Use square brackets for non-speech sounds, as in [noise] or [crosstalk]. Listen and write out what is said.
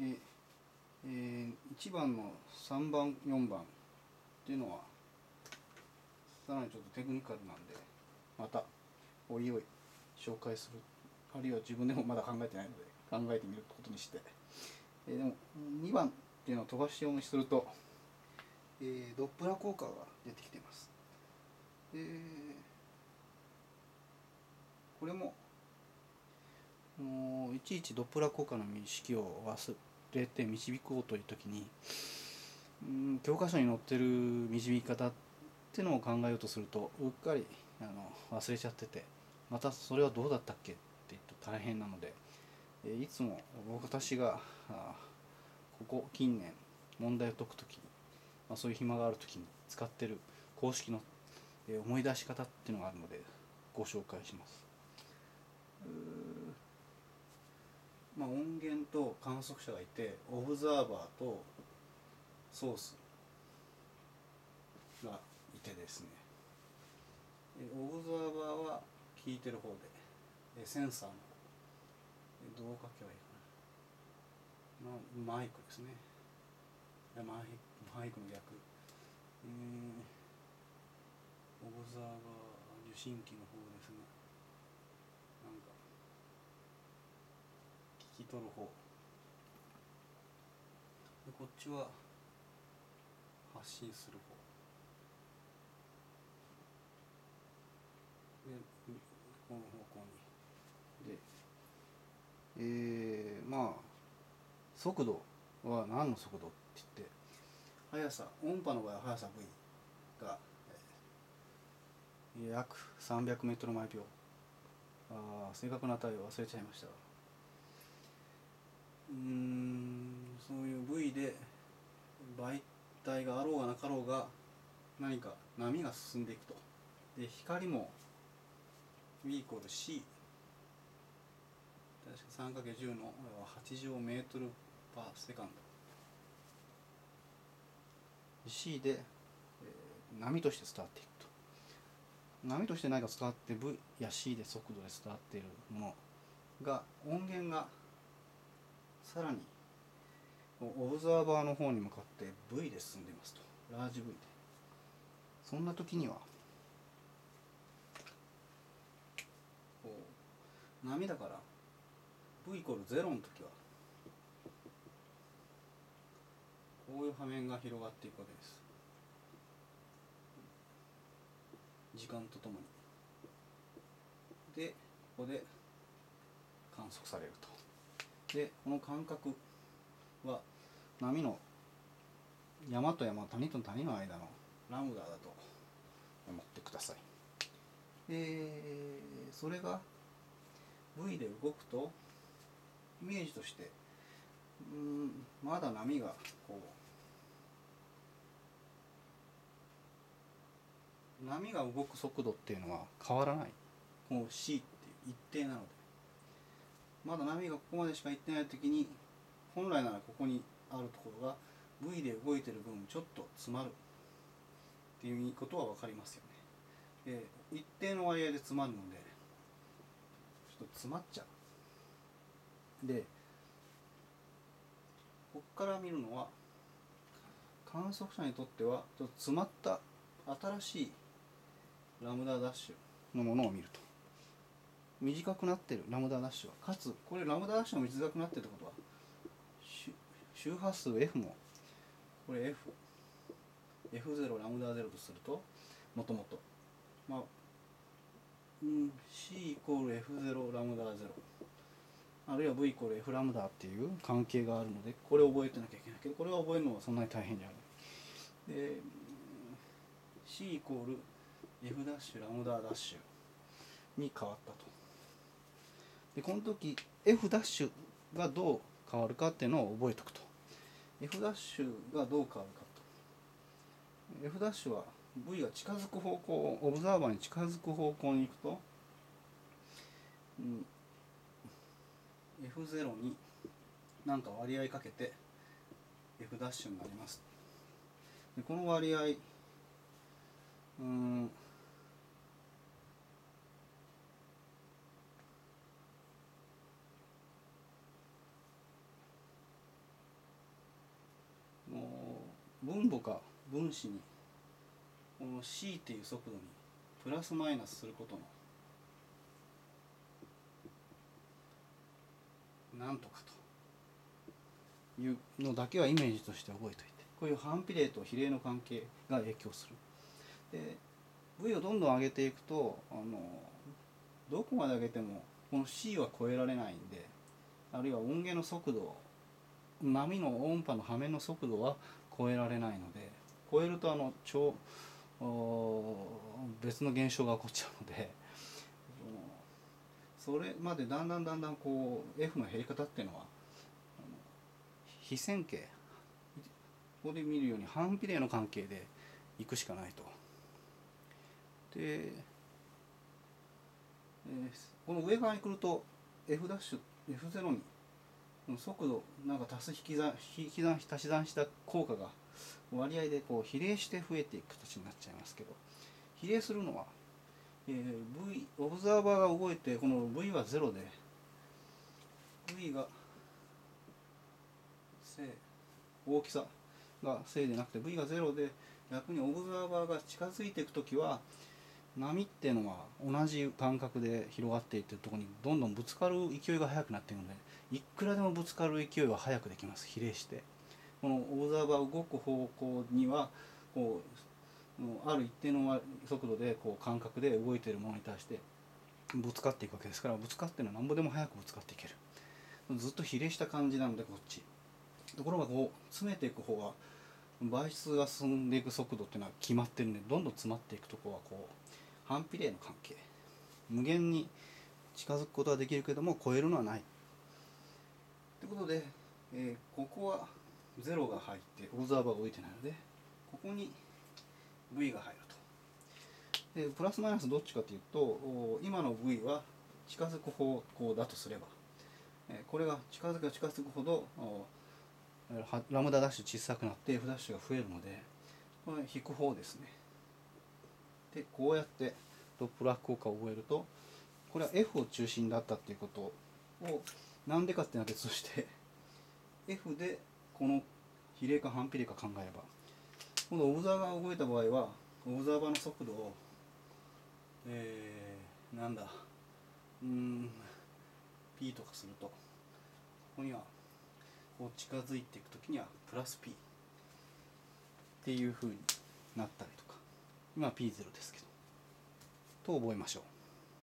ええー、1番の3番4番っていうのはさらにちょっとテクニカルなんでまたおいおい紹介する。あるいは自分でもまだ考えてないので考えてみることにして、えー、でも2番っていうのを飛ばし読みすると、えー、ドップラー効果が出てきています、えー、これももういちいちドップラー効果の意識を忘れて導こうという時にうん教科書に載ってる導き方っていうのを考えようとするとうっかりあの忘れちゃっててまたそれはどうだったっけ？って言うと大変なのでいつも私がここ近年問題を解く時に、まあ、そういう暇がある時に使ってる公式の思い出し方っていうのがあるのでご紹介します。まあ、音源と観測者がいてオブザーバーとソースがいてですね。オブザーバーは聞いてる方でセンサーの方。どう書けばいいかな、まあ、マイクですね。マイマイクの逆、えー、オブザーバー受信機の方ですねなんか聞き取る方。でこっちは発信する方。でこの方向に。でえー、まあ速度は何の速度って言って。速さ音波の場合は速さ V が、えー、約 300m 毎秒あ正確な値を忘れちゃいました。うんそういう V で媒体があろうがなかろうが何か波が進んでいくと。で光も V イコール C 確か 3×10 の80メートルパーセカンド。C で、えー、波として伝わっていくと。波として何か伝わって V や C で速度で伝わっているものが音源がさらにオブザーバーの方に向かって V で進んでいますと。ラージ V で。そんな時には波だから V イコール0の時はこういう波面が広がっていくわけです。時間とともに。でここで観測されると。でこの間隔は波の山と山谷と谷の間のラムダだと思ってください。えー、それが V で動くとイメージとしてうんまだ波がこう波が動く速度っていうのは変わらない。この C っていう一定なのでまだ波がここまでしか行ってない時に本来ならここにあるところが V で動いてる分ちょっと詰まるっていうことは分かりますよね。で一定の割合で詰まるのでちょっと詰まっちゃう。でここから見るのは観測者にとってはちょっと詰まった新しいラムダダッシュのものを見ると短くなってる。ラムダダッシュは。かつこれラムダダッシュが短くなってるってことは周波数 F も。これ F F0 ラムダ0とするともともと。まあ、うん、C イコール F0 ラムダ0あるいは V イコール F ラムダっていう関係があるのでこれを覚えてなきゃいけないけどこれは覚えるのはそんなに大変じゃない。で C イコール F ダッシュラムダダッシュに変わったと。でこの時 F ダッシュがどう変わるかっていうのを覚えておくと。F ダッシュがどう変わるかと。F ダッシュは V が近づく方向オブザーバーに近づく方向に行くと、うん、F0 に何か割合かけて F ダッシュになります。でこの割合うん分母か分子にこの c っていう速度にプラスマイナスすることのなんとかというのだけはイメージとして覚えておいて。こういう反比例と比例の関係が影響する。で V をどんどん上げていくとあのどこまで上げてもこの C は超えられないんであるいは音源の速度波の音波の波面の速度は超えられないので超えるとあの超別の現象が起こっちゃうので [laughs] それまでだんだんだんだんこう F の減り方っていうのは非線形ここで見るように反比例の関係でいくしかないと。で、えー、この上側に来ると F' F0 に速度なんか足す引き算引き算足し算した効果が割合でこう比例して増えていく形になっちゃいますけど。比例するのは、えー、V オブザーバーが動いてこの V は0で V が正大きさが正でなくて V が0で逆にオブザーバーが近づいていく時は波っていうのは同じ感覚で広がっていってるところにどんどんぶつかる勢いが速くなっているのでいくらでもぶつかる勢いは速くできます。比例して。このオブザーバー動く方向にはこうある一定の速度でこう感覚で動いているものに対してぶつかっていくわけですからぶつかっていうのはなんぼでも速くぶつかっていける。ずっと比例した感じなのでこっち。ところがこう詰めていく方は媒質が進んでいく速度っていうのは決まってるんでどんどん詰まっていくとこはこう反比例の関係。無限に近づくことはできるけども超えるのはない。ということで、えー、ここは0が入ってオブザーバーが置いてないのでここに V が入ると。でプラスマイナスどっちかというと今の V は近づく方向だとすれば、えー、これが近づく近づくほどラムダダッシュ小さくなって F ダッシュが増えるのでこれ引く方ですね。でこうやってドップラー効果を覚えるとこれは F を中心だったっていうことをなんでかっていうのは別として [laughs] F でこの比例か反比例か考えればこのオブザーバーが動いた場合はオブザーバーの速度をえー、なんだうん P とかするとここにはこう近づいていく時にはプラス P っていうふうになったりとか。今 P0 ですけど。と覚えましょう。